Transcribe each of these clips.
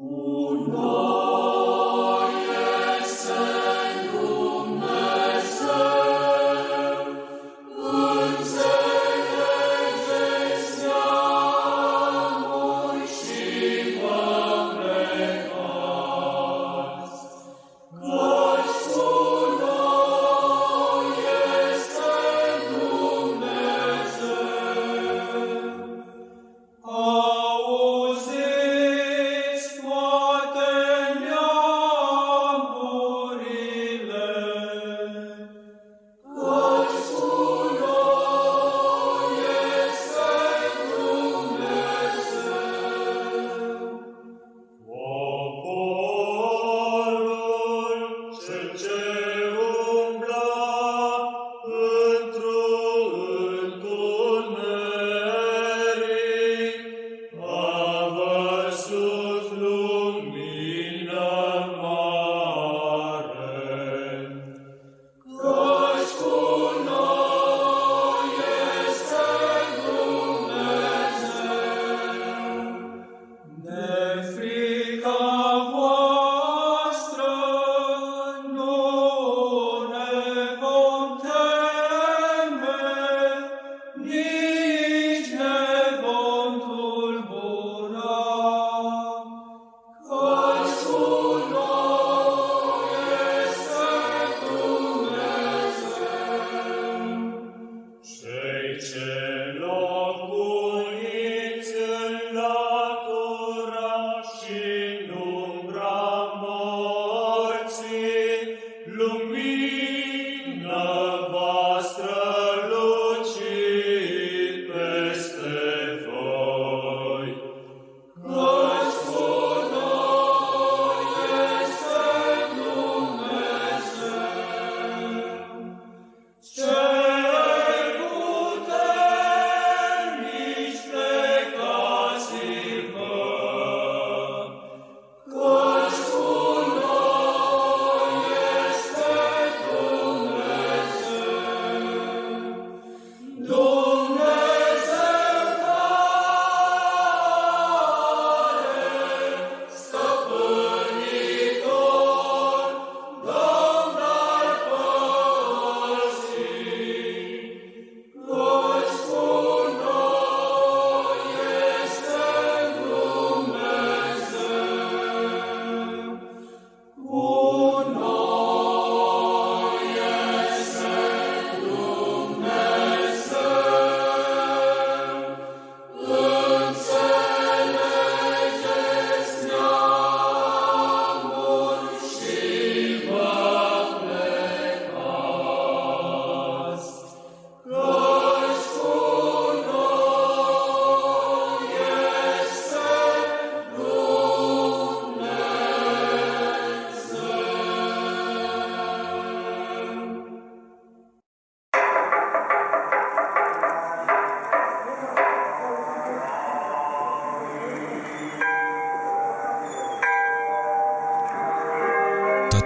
un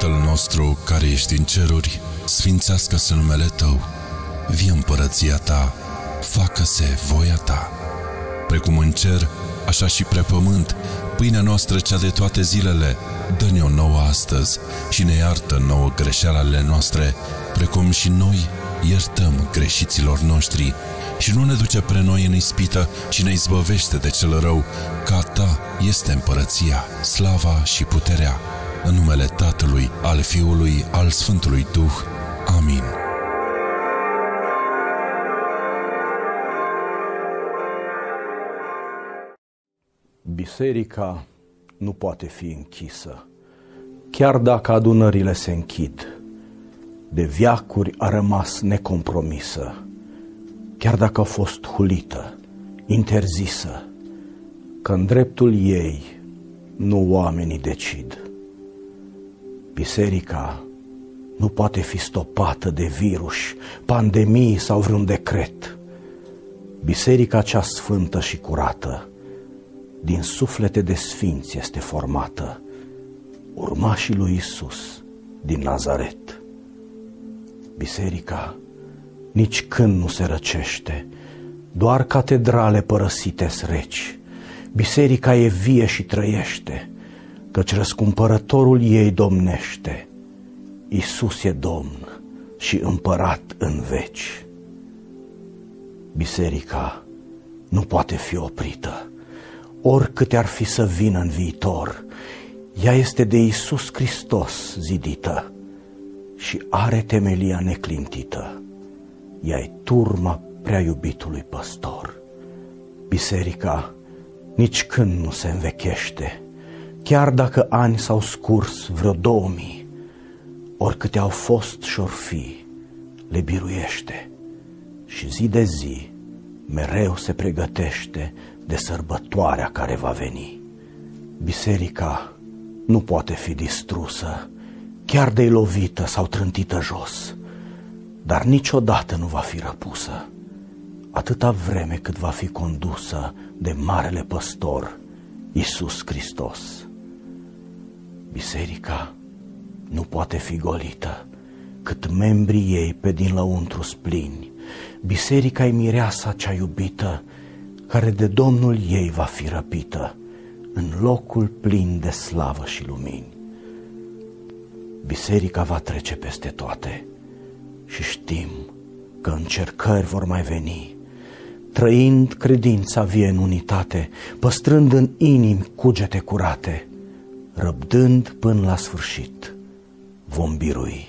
nostru care ești în ceruri, sfințească-se numele Tău, vie împărăția Ta, facă-se voia Ta. Precum în cer, așa și pe pământ, pâinea noastră cea de toate zilele, dă-ne-o nouă astăzi și ne iartă nouă greșelile noastre, precum și noi iertăm greșiților noștri. Și nu ne duce pre noi în ispită, ci ne izbăvește de cel rău, ca ta este împărăția, slava și puterea în numele Tatălui, al Fiului, al Sfântului Duh. Amin. Biserica nu poate fi închisă, chiar dacă adunările se închid. De viacuri a rămas necompromisă, chiar dacă a fost hulită, interzisă, că în dreptul ei nu oamenii decid. Biserica nu poate fi stopată de virus, pandemii sau vreun decret. Biserica cea sfântă și curată, din suflete de sfinți este formată, urmașii lui Isus din Nazaret. Biserica nici când nu se răcește, doar catedrale părăsite reci. Biserica e vie și trăiește – căci răscumpărătorul ei domnește. Isus e Domn și împărat în veci. Biserica nu poate fi oprită, oricâte ar fi să vină în viitor. Ea este de Isus Hristos zidită și are temelia neclintită. Ea e turma prea iubitului păstor. Biserica nici când nu se învechește, chiar dacă ani s-au scurs vreo două mii, oricâte au fost și fi, le biruiește și zi de zi mereu se pregătește de sărbătoarea care va veni. Biserica nu poate fi distrusă, chiar de lovită sau trântită jos, dar niciodată nu va fi răpusă, atâta vreme cât va fi condusă de Marele Păstor, Isus Hristos. Biserica nu poate fi golită, cât membrii ei pe din lăuntru splini. Biserica e mireasa cea iubită, care de Domnul ei va fi răpită, în locul plin de slavă și lumini. Biserica va trece peste toate și știm că încercări vor mai veni, trăind credința vie în unitate, păstrând în inimi cugete curate, răbdând până la sfârșit, vom birui.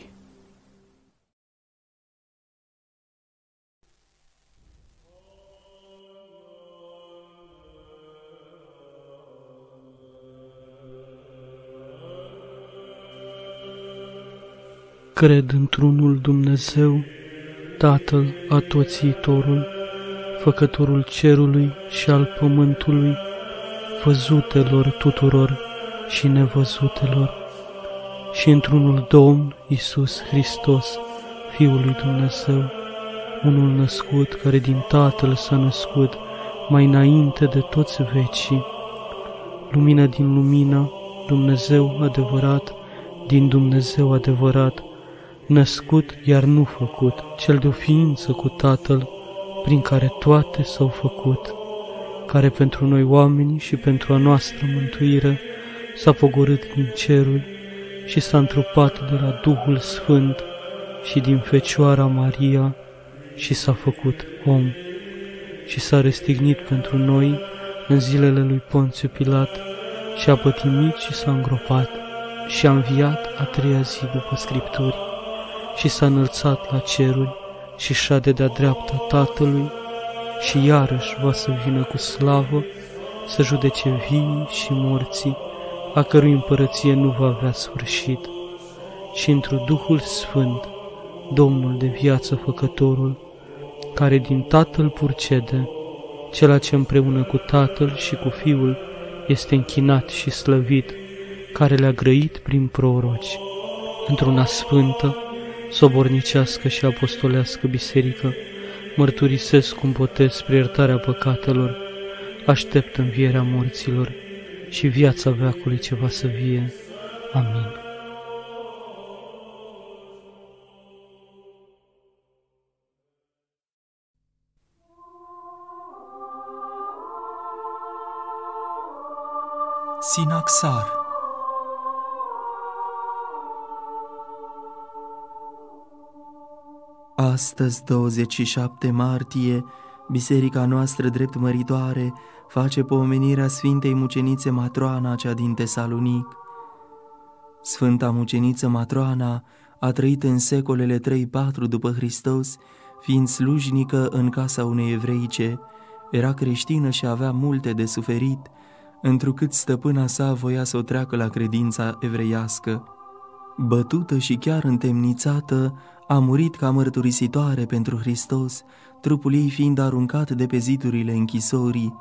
Cred într-unul Dumnezeu, Tatăl Atoțiitorul, Făcătorul cerului și al pământului, văzutelor tuturor și nevăzutelor, și într-unul Domn Iisus Hristos, Fiul lui Dumnezeu, unul născut care din Tatăl s-a născut mai înainte de toți vecii, lumină din lumină, Dumnezeu adevărat, din Dumnezeu adevărat, născut iar nu făcut, cel de o ființă cu Tatăl, prin care toate s-au făcut, care pentru noi oameni și pentru a noastră mântuire s-a pogorât din ceruri și s-a întrupat de la Duhul Sfânt și din Fecioara Maria și s-a făcut om și s-a restignit pentru noi în zilele lui Ponțiu Pilat și a pătimit și s-a îngropat și a înviat a treia zi după Scripturi și s-a înălțat la ceruri și șade de-a dreapta Tatălui și iarăși va să vină cu slavă să judece vii și morții, a cărui împărăție nu va avea sfârșit. Și într Duhul Sfânt, Domnul de viață făcătorul, care din Tatăl purcede, cela ce împreună cu Tatăl și cu Fiul este închinat și slăvit, care le-a grăit prin proroci, într-una sfântă, sobornicească și apostolească biserică, mărturisesc un botez spre iertarea păcatelor, aștept învierea morților și viața veacului ce va să vie. Amin. Sinaxar Astăzi, 27 martie, biserica noastră drept măritoare face pomenirea Sfintei Mucenițe Matroana, cea din Tesalonic. Sfânta Muceniță Matroana a trăit în secolele 3-4 după Hristos, fiind slujnică în casa unei evreice, era creștină și avea multe de suferit, întrucât stăpâna sa voia să o treacă la credința evreiască. Bătută și chiar întemnițată, a murit ca mărturisitoare pentru Hristos, trupul ei fiind aruncat de pe zidurile închisorii.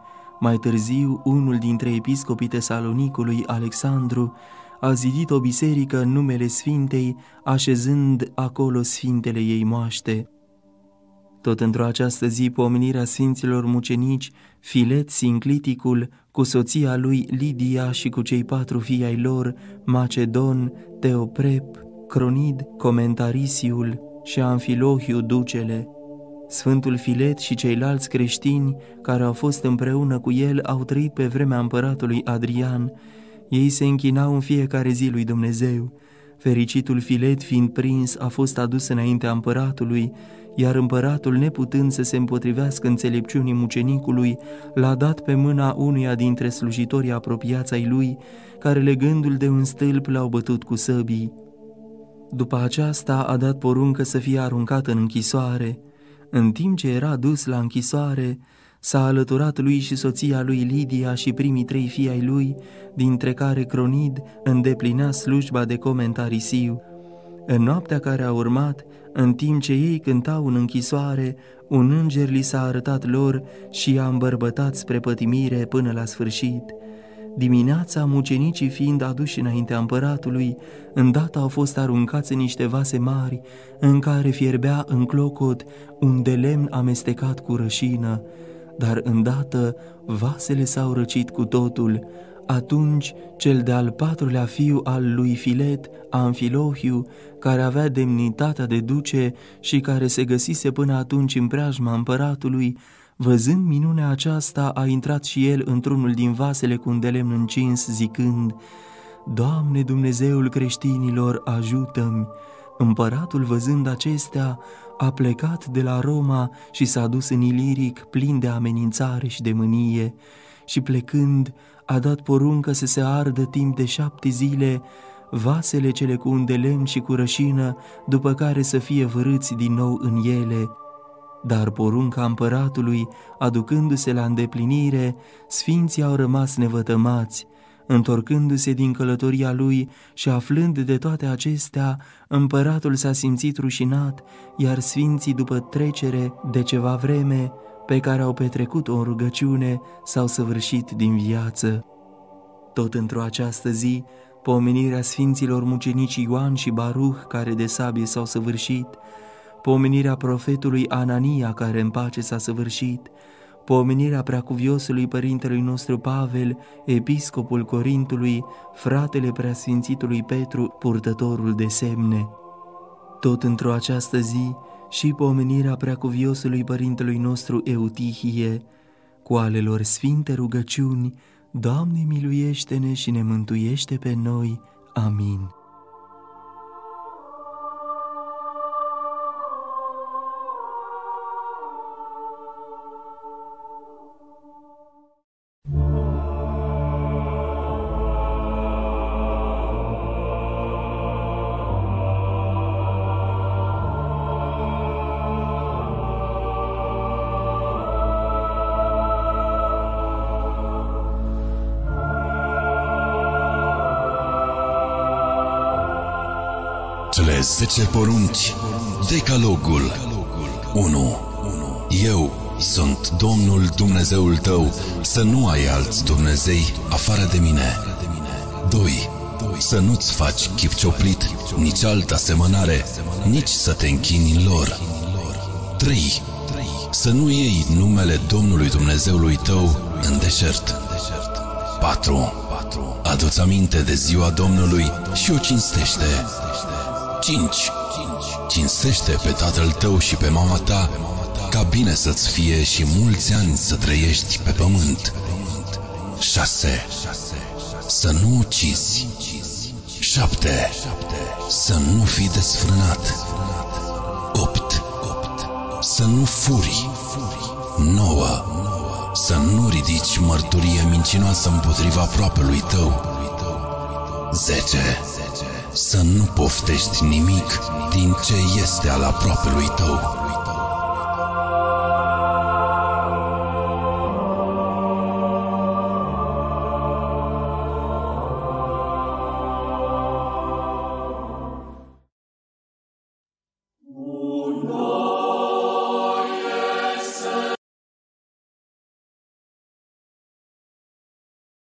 Mai târziu, unul dintre episcopii Tesalonicului, Alexandru, a zidit o biserică în numele Sfintei, așezând acolo Sfintele ei moaște. Tot într-o această zi, pomenirea Sfinților mucenici, Filet Sincliticul, cu soția lui Lidia și cu cei patru fii ai lor, Macedon, Teoprep, Cronid, Comentarisiul și Amfilohiu Ducele. Sfântul Filet și ceilalți creștini care au fost împreună cu el au trăit pe vremea împăratului Adrian, Ei se închinau în fiecare zi lui Dumnezeu. Fericitul filet fiind prins a fost adus înaintea împăratului, iar împăratul, neputând să se împotrivească înțelepciunii mucenicului, l-a dat pe mâna unuia dintre slujitorii apropiați ai lui, care legându-l de un stâlp l-au bătut cu săbii. După aceasta a dat poruncă să fie aruncat în închisoare. În timp ce era dus la închisoare, s-a alăturat lui și soția lui Lidia și primii trei fii ai lui, dintre care Cronid îndeplinea slujba de comentarisiu. În noaptea care a urmat, în timp ce ei cântau în închisoare, un înger li s-a arătat lor și i-a îmbărbătat spre pătimire până la sfârșit. Dimineața, mucenicii fiind aduși înaintea împăratului, îndată au fost aruncați în niște vase mari, în care fierbea în clocot un de lemn amestecat cu rășină, dar îndată vasele s-au răcit cu totul, atunci cel de-al patrulea fiu al lui Filet, Amfilohiu, care avea demnitatea de duce și care se găsise până atunci în preajma împăratului, văzând minunea aceasta, a intrat și el într-unul din vasele cu un de lemn încins, zicând, Doamne Dumnezeul creștinilor, ajută-mi! Împăratul, văzând acestea, a plecat de la Roma și s-a dus în Iliric, plin de amenințare și de mânie, și plecând, a dat poruncă să se ardă timp de șapte zile vasele cele cu un de lemn și cu rășină, după care să fie vărâți din nou în ele. Dar porunca împăratului, aducându-se la îndeplinire, sfinții au rămas nevătămați, Întorcându-se din călătoria lui și aflând de toate acestea, împăratul s-a simțit rușinat, iar sfinții, după trecere de ceva vreme, pe care au petrecut-o în rugăciune, s-au săvârșit din viață. Tot într-o această zi, pomenirea sfinților mucenici Ioan și Baruch, care de sabie s-au săvârșit, pomenirea profetului Anania, care în pace s-a săvârșit, pomenirea preacuviosului părintelui nostru Pavel, episcopul Corintului, fratele preasfințitului Petru, purtătorul de semne. Tot într-o această zi, și pomenirea preacuviosului părintelui nostru Eutihie, cu ale lor sfinte rugăciuni, Doamne miluiește-ne și ne mântuiește pe noi. Amin. 10 porunci, Decalogul 1. Eu sunt Domnul Dumnezeul tău, să nu ai alți Dumnezei afară de mine. 2. Să nu-ți faci chip cioplit, nici altă asemănare, nici să te închini în lor. 3. Să nu iei numele Domnului Dumnezeului tău în deșert. 4. Adu-ți aminte de ziua Domnului și o cinstește. 5. Cinstește pe tatăl tău și pe mama ta, ca bine să-ți fie și mulți ani să trăiești pe pământ. 6. Să nu ucizi. 7. Să nu fii desfrânat. 8. Să nu furi. 9. Să nu ridici mărturie mincinoasă împotriva aproapelui tău. 10 să nu poftești nimic din ce este al aproapelui tău.